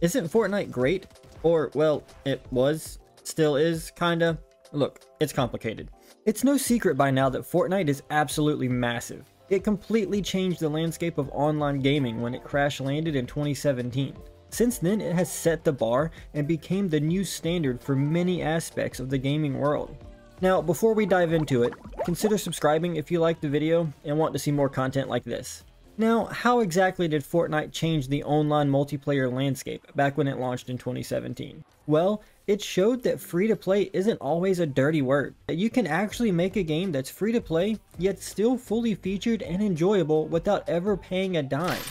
Isn't Fortnite great? Or, well, it was, still is, kinda. Look, it's complicated. It's no secret by now that Fortnite is absolutely massive. It completely changed the landscape of online gaming when it crash landed in 2017. Since then, it has set the bar and became the new standard for many aspects of the gaming world. Now, before we dive into it, consider subscribing if you liked the video and want to see more content like this. Now, how exactly did Fortnite change the online multiplayer landscape back when it launched in 2017? Well, it showed that free to play isn't always a dirty word. That you can actually make a game that's free to play, yet still fully featured and enjoyable without ever paying a dime.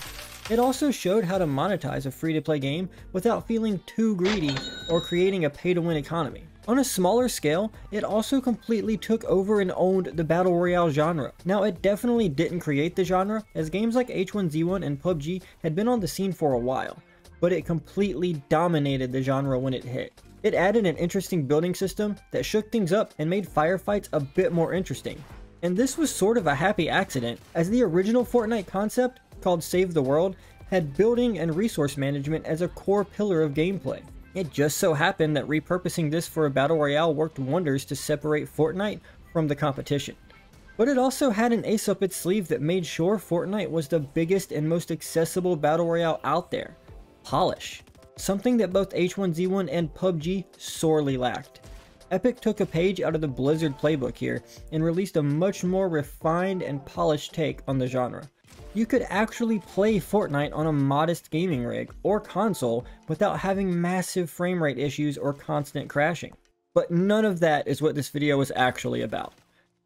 It also showed how to monetize a free to play game without feeling too greedy or creating a pay to win economy. On a smaller scale, it also completely took over and owned the Battle Royale genre. Now, it definitely didn't create the genre, as games like H1Z1 and PUBG had been on the scene for a while, but it completely dominated the genre when it hit. It added an interesting building system that shook things up and made firefights a bit more interesting. And this was sort of a happy accident, as the original Fortnite concept, called Save the World, had building and resource management as a core pillar of gameplay. It just so happened that repurposing this for a battle royale worked wonders to separate Fortnite from the competition. But it also had an ace up its sleeve that made sure Fortnite was the biggest and most accessible battle royale out there. Polish. Something that both H1Z1 and PUBG sorely lacked. Epic took a page out of the Blizzard playbook here and released a much more refined and polished take on the genre you could actually play Fortnite on a modest gaming rig or console without having massive frame rate issues or constant crashing. But none of that is what this video is actually about.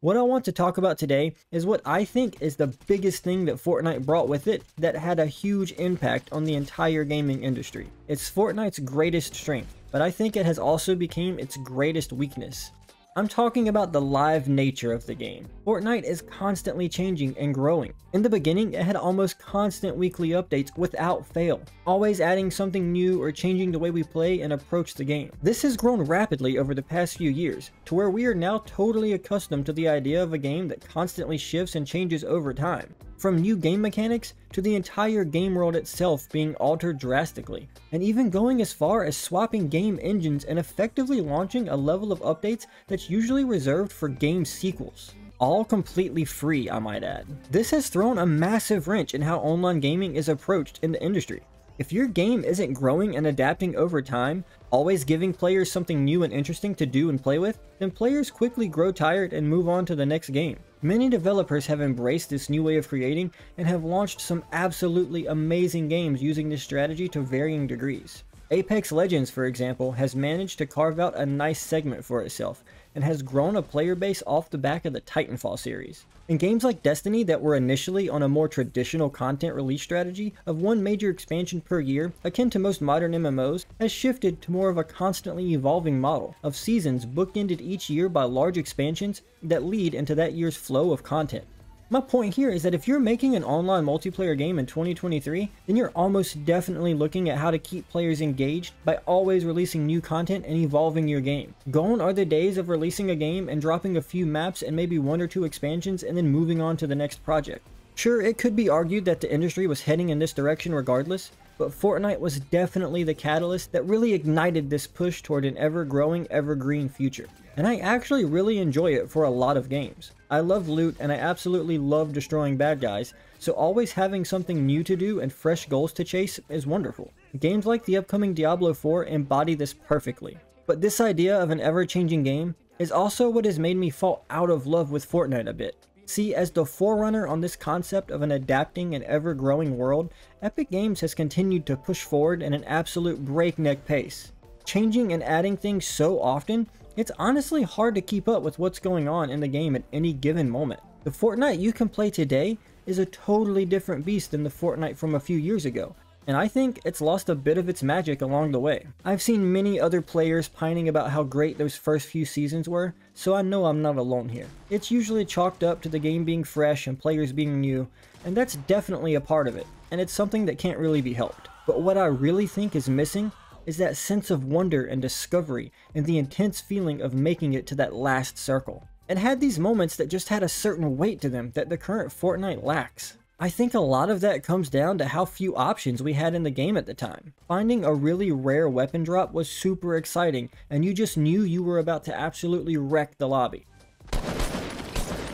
What I want to talk about today is what I think is the biggest thing that Fortnite brought with it that had a huge impact on the entire gaming industry. It's Fortnite's greatest strength, but I think it has also become its greatest weakness. I'm talking about the live nature of the game. Fortnite is constantly changing and growing. In the beginning, it had almost constant weekly updates without fail, always adding something new or changing the way we play and approach the game. This has grown rapidly over the past few years, to where we are now totally accustomed to the idea of a game that constantly shifts and changes over time from new game mechanics to the entire game world itself being altered drastically, and even going as far as swapping game engines and effectively launching a level of updates that's usually reserved for game sequels. All completely free, I might add. This has thrown a massive wrench in how online gaming is approached in the industry. If your game isn't growing and adapting over time, always giving players something new and interesting to do and play with, then players quickly grow tired and move on to the next game. Many developers have embraced this new way of creating and have launched some absolutely amazing games using this strategy to varying degrees. Apex Legends, for example, has managed to carve out a nice segment for itself, and has grown a player base off the back of the Titanfall series. In games like Destiny that were initially on a more traditional content release strategy of one major expansion per year, akin to most modern MMOs, has shifted to more of a constantly evolving model of seasons bookended each year by large expansions that lead into that year's flow of content. My point here is that if you're making an online multiplayer game in 2023, then you're almost definitely looking at how to keep players engaged by always releasing new content and evolving your game. Gone are the days of releasing a game and dropping a few maps and maybe one or two expansions and then moving on to the next project. Sure, it could be argued that the industry was heading in this direction regardless, but Fortnite was definitely the catalyst that really ignited this push toward an ever-growing, evergreen future. And I actually really enjoy it for a lot of games. I love loot and I absolutely love destroying bad guys, so always having something new to do and fresh goals to chase is wonderful. Games like the upcoming Diablo 4 embody this perfectly. But this idea of an ever-changing game is also what has made me fall out of love with Fortnite a bit. See, as the forerunner on this concept of an adapting and ever-growing world, Epic Games has continued to push forward at an absolute breakneck pace. Changing and adding things so often, it's honestly hard to keep up with what's going on in the game at any given moment. The Fortnite you can play today is a totally different beast than the Fortnite from a few years ago, and I think it's lost a bit of its magic along the way. I've seen many other players pining about how great those first few seasons were, so I know I'm not alone here. It's usually chalked up to the game being fresh and players being new, and that's definitely a part of it, and it's something that can't really be helped. But what I really think is missing is that sense of wonder and discovery and the intense feeling of making it to that last circle. It had these moments that just had a certain weight to them that the current Fortnite lacks. I think a lot of that comes down to how few options we had in the game at the time. Finding a really rare weapon drop was super exciting, and you just knew you were about to absolutely wreck the lobby.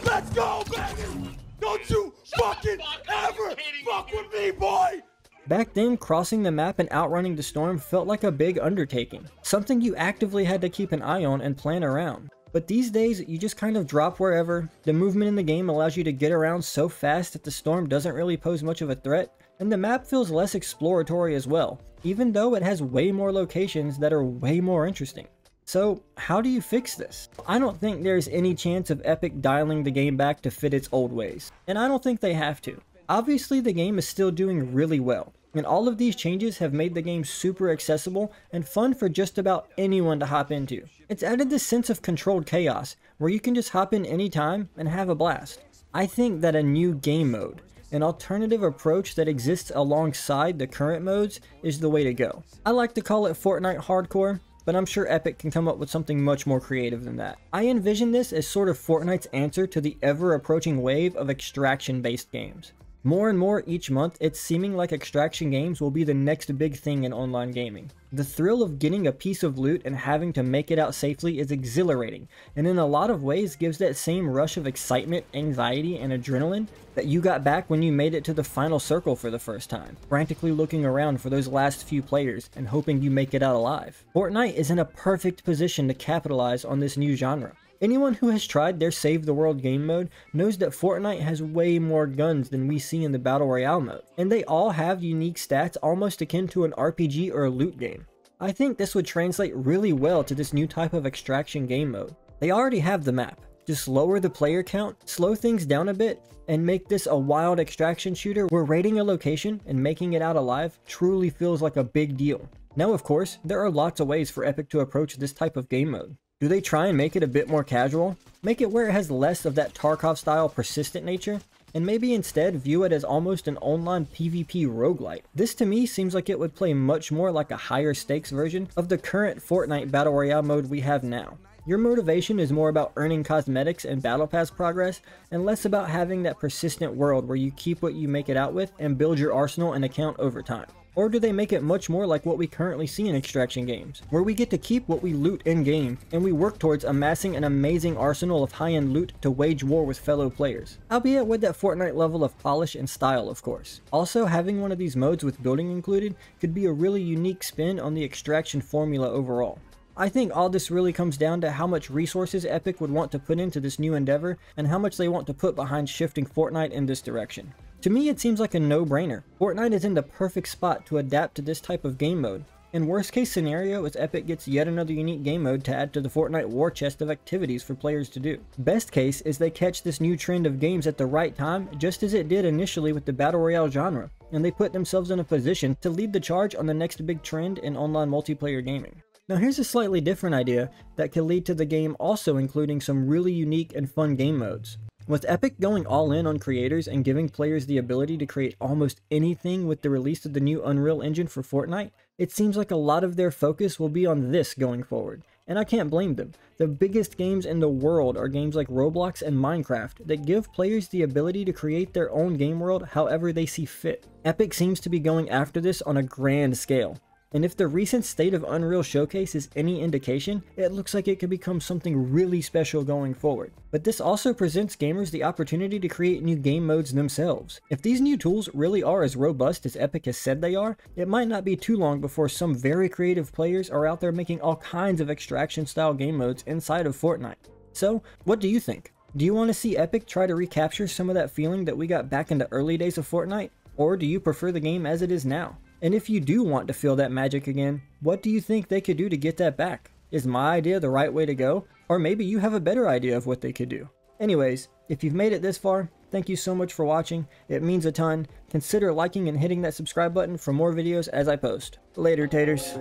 Let's go, baby! Don't you fucking ever fuck with me, boy! Back then, crossing the map and outrunning the storm felt like a big undertaking, something you actively had to keep an eye on and plan around. But these days, you just kind of drop wherever, the movement in the game allows you to get around so fast that the storm doesn't really pose much of a threat, and the map feels less exploratory as well, even though it has way more locations that are way more interesting. So, how do you fix this? I don't think there's any chance of Epic dialing the game back to fit its old ways, and I don't think they have to. Obviously, the game is still doing really well, and all of these changes have made the game super accessible and fun for just about anyone to hop into. It's added this sense of controlled chaos, where you can just hop in anytime and have a blast. I think that a new game mode, an alternative approach that exists alongside the current modes, is the way to go. I like to call it Fortnite Hardcore, but I'm sure Epic can come up with something much more creative than that. I envision this as sort of Fortnite's answer to the ever-approaching wave of extraction-based games. More and more each month, it's seeming like extraction games will be the next big thing in online gaming. The thrill of getting a piece of loot and having to make it out safely is exhilarating, and in a lot of ways gives that same rush of excitement, anxiety, and adrenaline that you got back when you made it to the final circle for the first time, frantically looking around for those last few players and hoping you make it out alive. Fortnite is in a perfect position to capitalize on this new genre. Anyone who has tried their Save the World game mode knows that Fortnite has way more guns than we see in the Battle Royale mode, and they all have unique stats almost akin to an RPG or a loot game. I think this would translate really well to this new type of extraction game mode. They already have the map, just lower the player count, slow things down a bit, and make this a wild extraction shooter where raiding a location and making it out alive truly feels like a big deal. Now of course, there are lots of ways for Epic to approach this type of game mode. Do they try and make it a bit more casual? Make it where it has less of that Tarkov style persistent nature? And maybe instead view it as almost an online PvP roguelite. This to me seems like it would play much more like a higher stakes version of the current Fortnite Battle Royale mode we have now. Your motivation is more about earning cosmetics and battle pass progress, and less about having that persistent world where you keep what you make it out with and build your arsenal and account over time. Or do they make it much more like what we currently see in extraction games, where we get to keep what we loot in-game, and we work towards amassing an amazing arsenal of high-end loot to wage war with fellow players, albeit with that Fortnite level of polish and style of course. Also, having one of these modes with building included could be a really unique spin on the extraction formula overall. I think all this really comes down to how much resources Epic would want to put into this new endeavor and how much they want to put behind shifting Fortnite in this direction. To me, it seems like a no-brainer. Fortnite is in the perfect spot to adapt to this type of game mode. In worst case scenario is Epic gets yet another unique game mode to add to the Fortnite war chest of activities for players to do. Best case is they catch this new trend of games at the right time just as it did initially with the Battle Royale genre, and they put themselves in a position to lead the charge on the next big trend in online multiplayer gaming. Now here's a slightly different idea that could lead to the game also including some really unique and fun game modes. With Epic going all in on creators and giving players the ability to create almost anything with the release of the new Unreal Engine for Fortnite, it seems like a lot of their focus will be on this going forward. And I can't blame them. The biggest games in the world are games like Roblox and Minecraft that give players the ability to create their own game world however they see fit. Epic seems to be going after this on a grand scale, and if the recent State of Unreal showcase is any indication, it looks like it could become something really special going forward. But this also presents gamers the opportunity to create new game modes themselves. If these new tools really are as robust as Epic has said they are, it might not be too long before some very creative players are out there making all kinds of extraction style game modes inside of Fortnite. So, what do you think? Do you want to see Epic try to recapture some of that feeling that we got back in the early days of Fortnite? Or do you prefer the game as it is now? And if you do want to feel that magic again, what do you think they could do to get that back? Is my idea the right way to go? Or maybe you have a better idea of what they could do. Anyways, if you've made it this far, thank you so much for watching. It means a ton. Consider liking and hitting that subscribe button for more videos as I post. Later, taters.